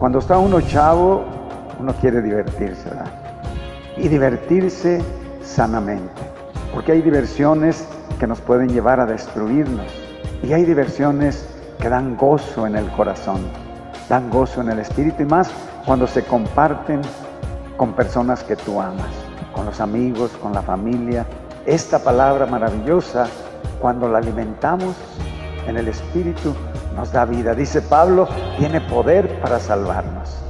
Cuando está uno chavo, uno quiere divertirse, ¿verdad? Y divertirse sanamente. Porque hay diversiones que nos pueden llevar a destruirnos. Y hay diversiones que dan gozo en el corazón, dan gozo en el espíritu y más cuando se comparten con personas que tú amas, con los amigos, con la familia. Esta palabra maravillosa, cuando la alimentamos en el espíritu, nos da vida. Dice Pablo, tiene poder para salvarnos.